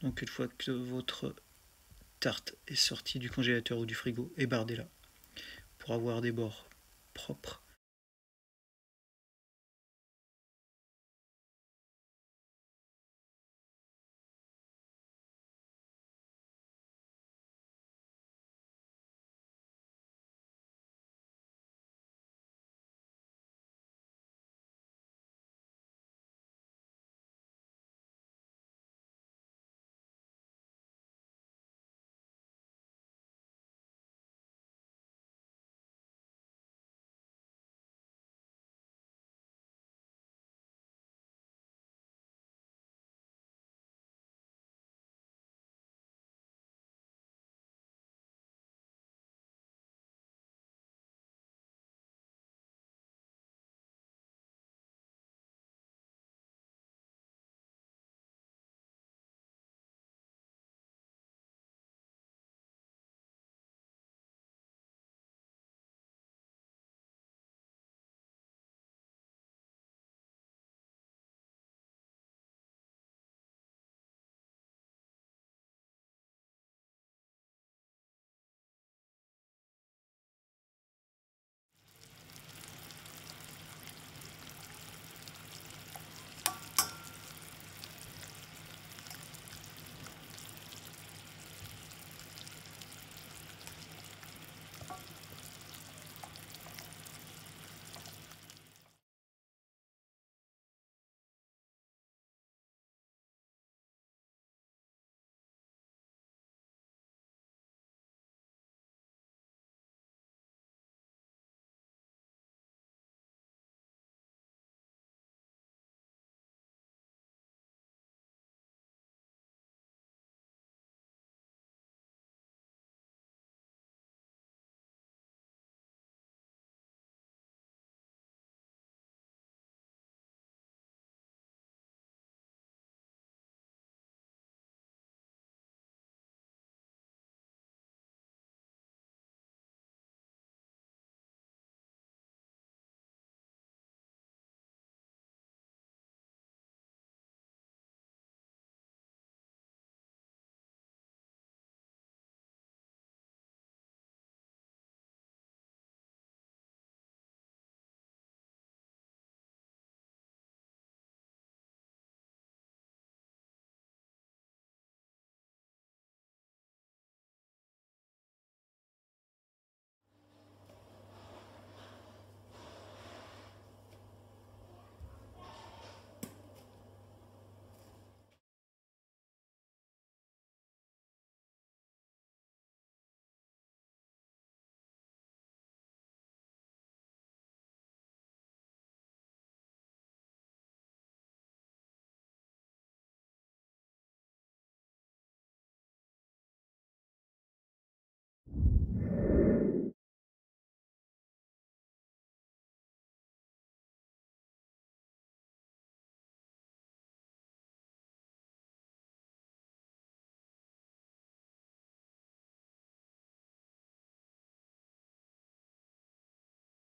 Donc une fois que votre tarte est sortie du congélateur ou du frigo, ébardez-la pour avoir des bords propres.